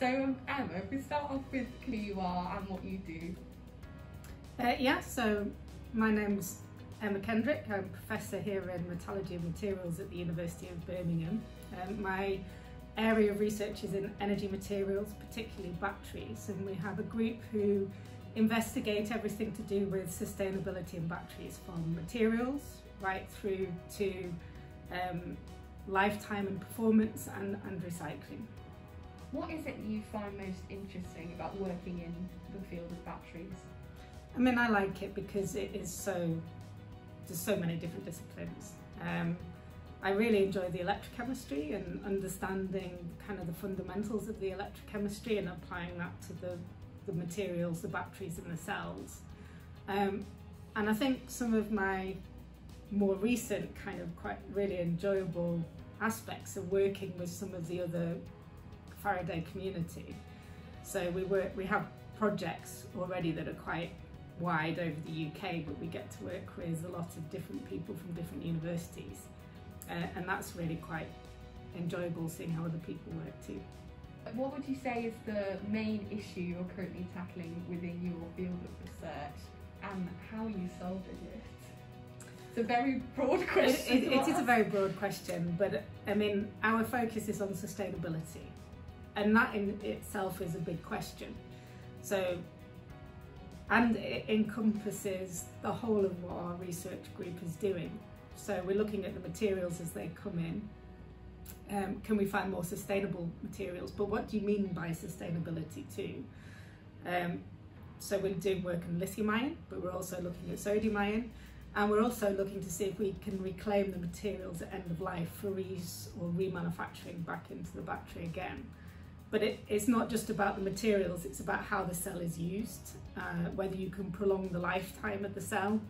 So um, Emma, if we start off with who you are and what you do. Uh, yeah, so my name's Emma Kendrick. I'm a professor here in metallurgy and materials at the University of Birmingham. Um, my area of research is in energy materials, particularly batteries, and we have a group who investigate everything to do with sustainability in batteries from materials right through to um, lifetime and performance and, and recycling. What is it you find most interesting about working in the field of batteries? I mean, I like it because it is so, there's so many different disciplines. Um, I really enjoy the electrochemistry and understanding kind of the fundamentals of the electrochemistry and applying that to the, the materials, the batteries and the cells. Um, and I think some of my more recent kind of quite really enjoyable aspects of working with some of the other Faraday community. So we work, we have projects already that are quite wide over the UK, but we get to work with a lot of different people from different universities. Uh, and that's really quite enjoyable seeing how other people work too. What would you say is the main issue you're currently tackling within your field of research and how you solved it? It's a very broad question. It, it, it is a very broad question, but I mean, our focus is on sustainability, and that in itself is a big question. So, and it encompasses the whole of what our research group is doing. So, we're looking at the materials as they come in. Um, can we find more sustainable materials? But what do you mean by sustainability too? Um, so we're doing work on lithium ion, but we're also looking at sodium ion. And we're also looking to see if we can reclaim the materials at end of life for reuse or remanufacturing back into the battery again. But it, it's not just about the materials, it's about how the cell is used, uh, whether you can prolong the lifetime of the cell.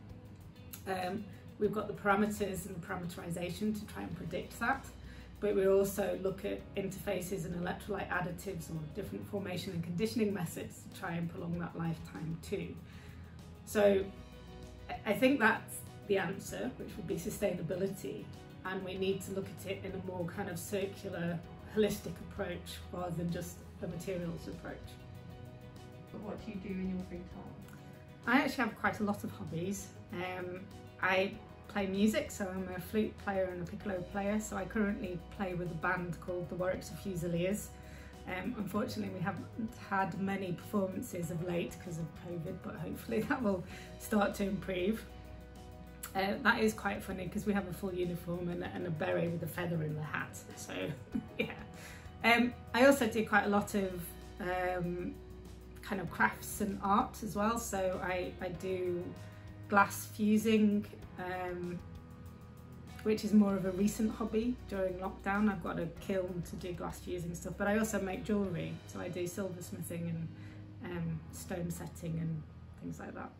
Um, we've got the parameters and parameterization to try and predict that. But we also look at interfaces and electrolyte additives or different formation and conditioning methods to try and prolong that lifetime too. So I think that's the answer, which would be sustainability. And we need to look at it in a more kind of circular, holistic approach rather than just a materials approach. But what do you do in your free time? I actually have quite a lot of hobbies. Um, I play music, so I'm a flute player and a piccolo player. So I currently play with a band called the Warwickshire Fusiliers. Um, unfortunately, we haven't had many performances of late because of COVID, but hopefully that will start to improve. Uh, that is quite funny because we have a full uniform and, and, a beret with a feather in the hat. So, yeah. Um, I also do quite a lot of um, kind of crafts and art as well. So I, I do glass fusing, um, which is more of a recent hobby during lockdown. I've got a kiln to do glass fusing stuff, but I also make jewellery. So I do silversmithing and um, stone setting and things like that.